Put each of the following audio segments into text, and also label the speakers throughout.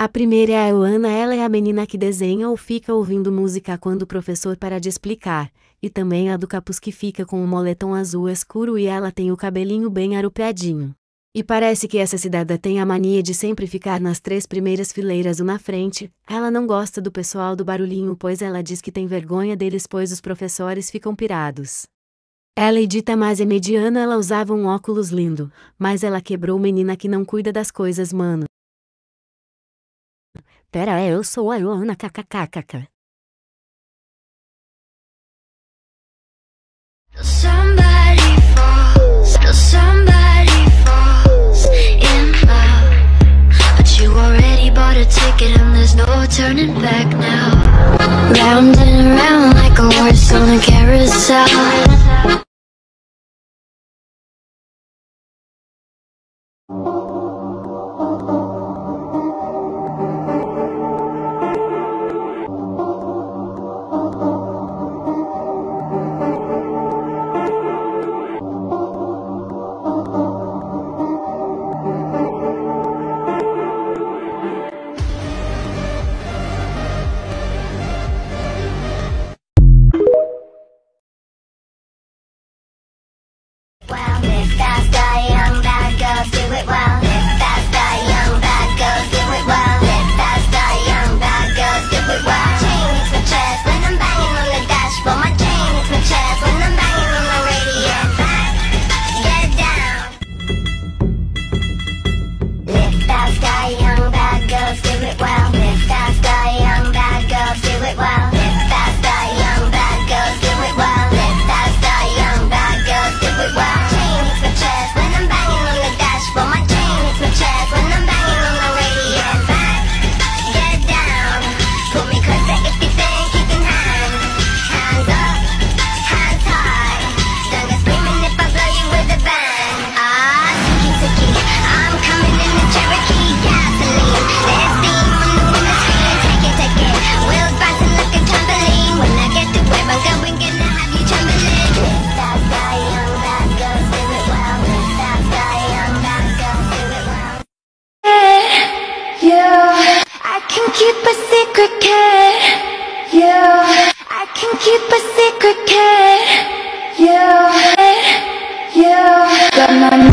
Speaker 1: A primeira é a Joana, ela é a menina que desenha ou fica ouvindo música quando o professor para de explicar, e também a do capuz que fica com o moletom azul escuro e ela tem o cabelinho bem arupiadinho. E parece que essa cidadã tem a mania de sempre ficar nas três primeiras fileiras ou na frente, ela não gosta do pessoal do barulhinho pois ela diz que tem vergonha deles pois os professores ficam pirados. Ela edita mais é mediana ela usava um óculos lindo, mas ela quebrou menina que não cuida das coisas mano.
Speaker 2: Pera aí, eu sou a.
Speaker 3: Somebody falls, somebody falls in love. But you already bought a ticket and there's no turning back now. Round and around like a horse on a carousel.
Speaker 4: 难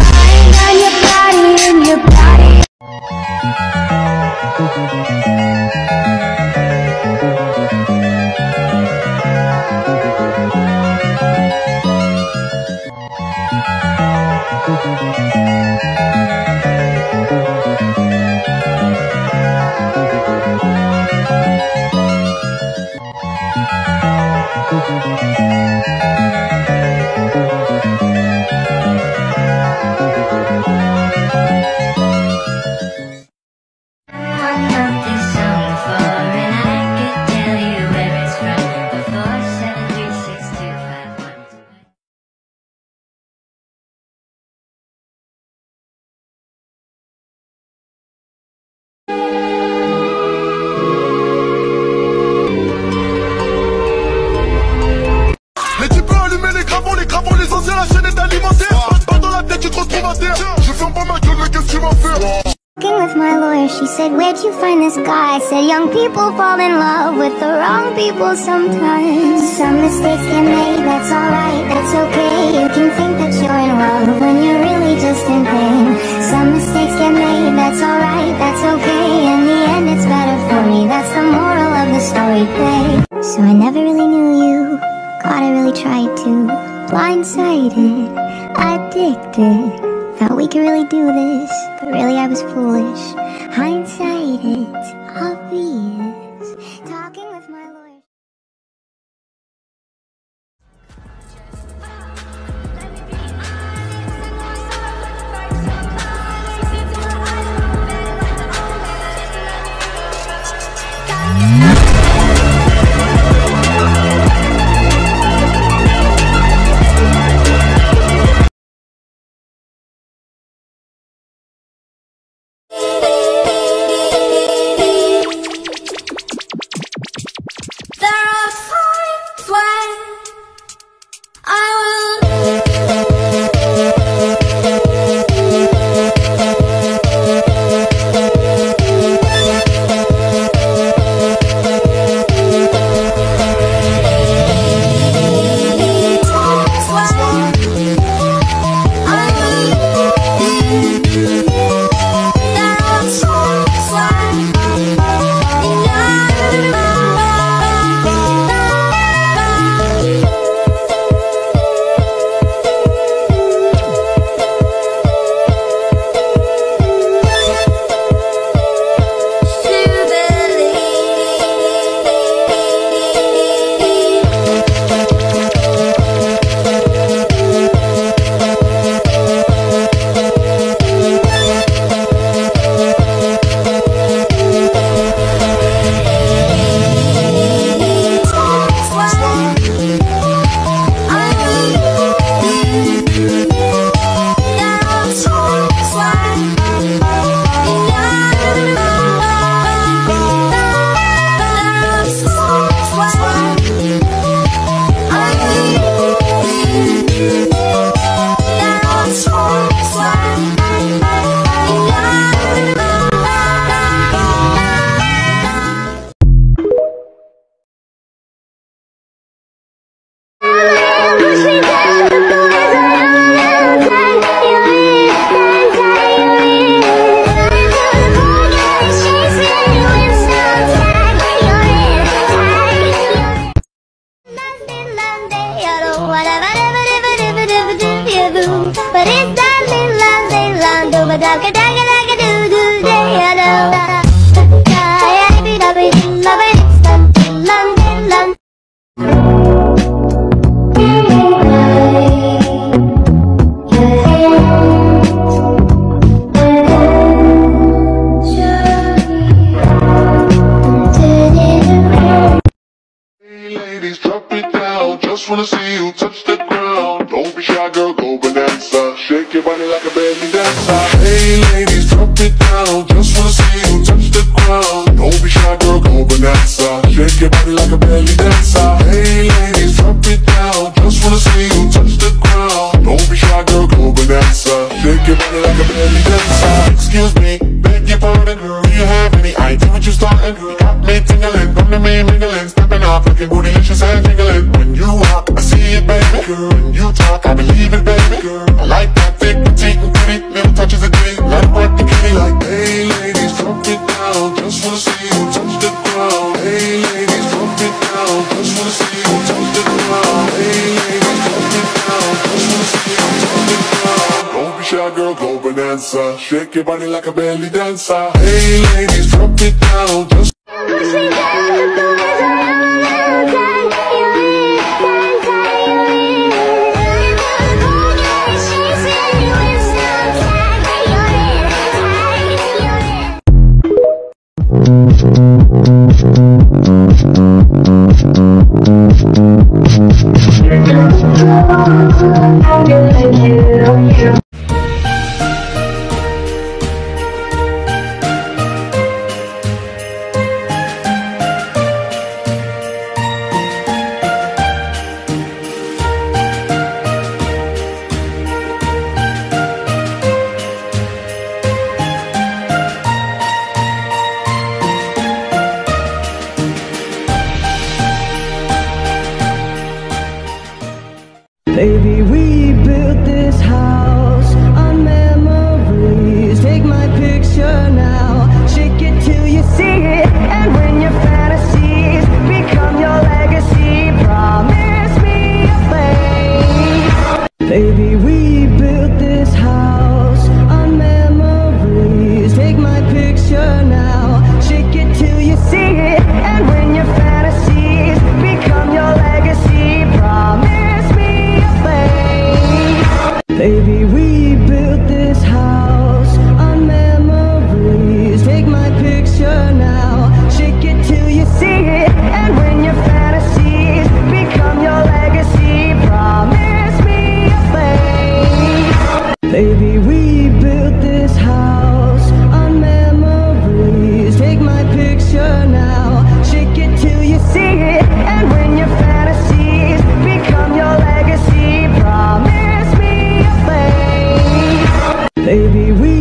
Speaker 4: she said, Where'd you find this guy? I said, Young people fall in love with the wrong people sometimes. Some mistakes get made, that's alright, that's okay. You can think that you're in love when you're really just in pain. Some mistakes get made, that's alright, that's okay. In the end, it's better for me, that's the moral of the story, babe. So I never really knew you, God, I really tried to. Blindsided, addicted. Thought we could really do this, but really I was foolish. Hindsight, it's obvious. my
Speaker 3: girl, go bonanza. Shake your body like a belly dancer. Hey ladies, drop it down. Just Baby,
Speaker 5: we built this house on memories. Take my picture now, shake it till you see it. And when your fantasies become your legacy, promise me a place. Baby, we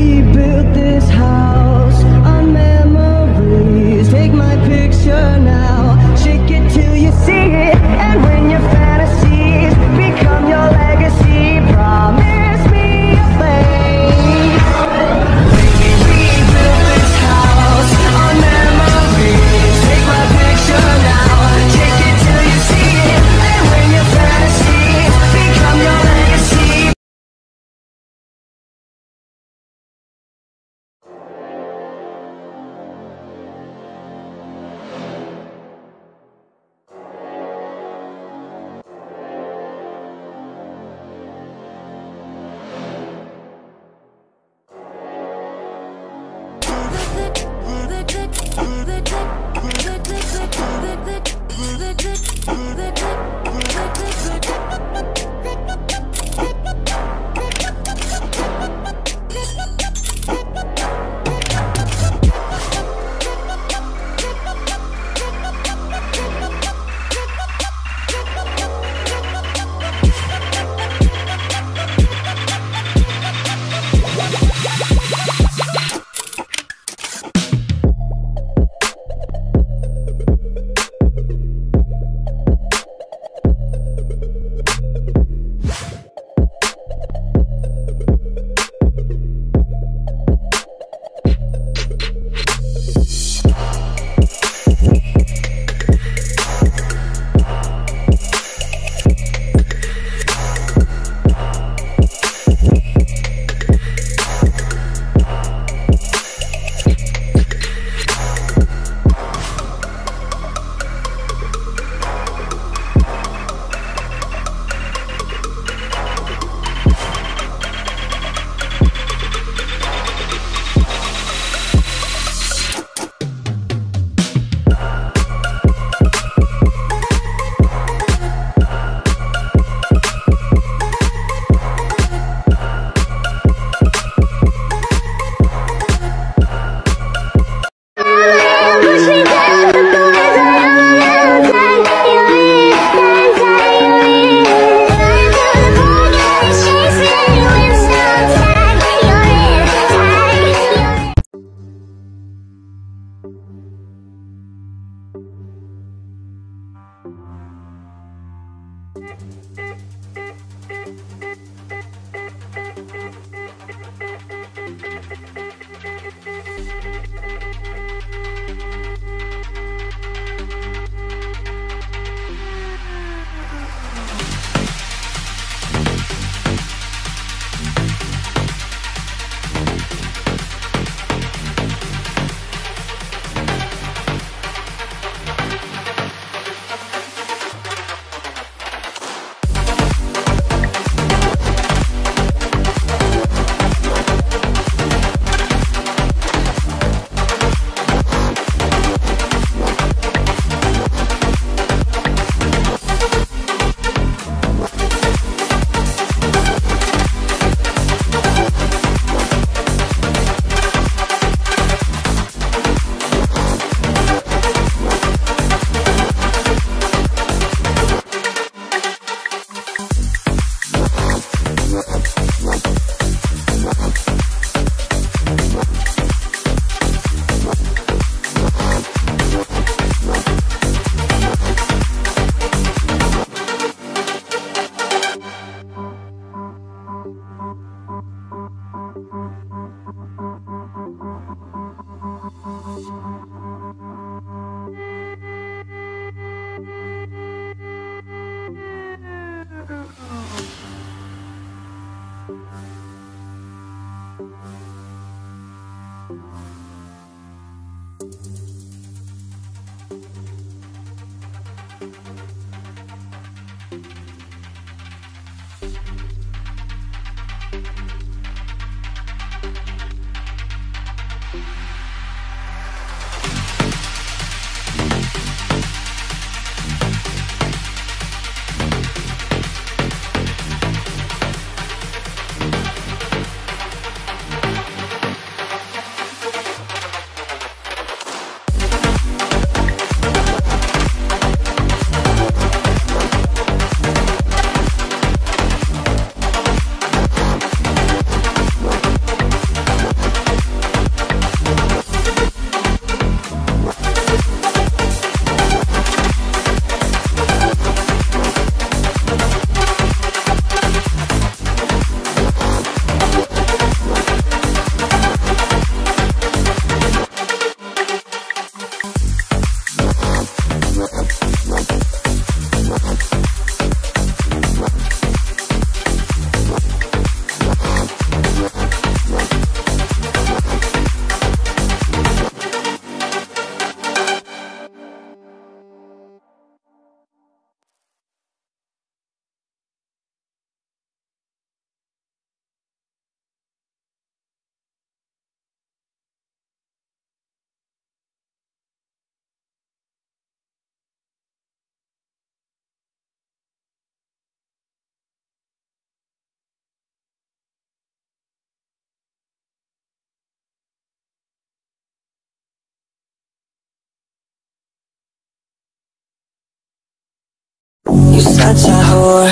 Speaker 5: You
Speaker 6: such a whore.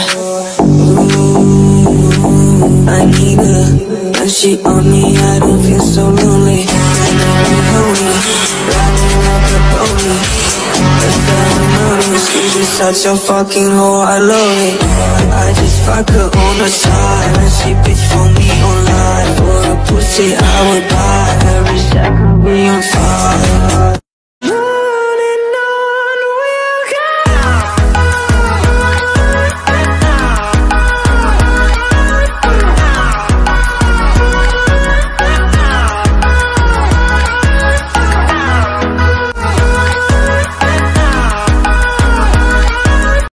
Speaker 6: Ooh, I need her. When she on me, I don't feel so lonely. And I'm lonely, riding like a pony. She's such a fucking whore. I love it. I just fuck her on the side, and she bitch for me online. For a pussy, I would buy every second we on fire.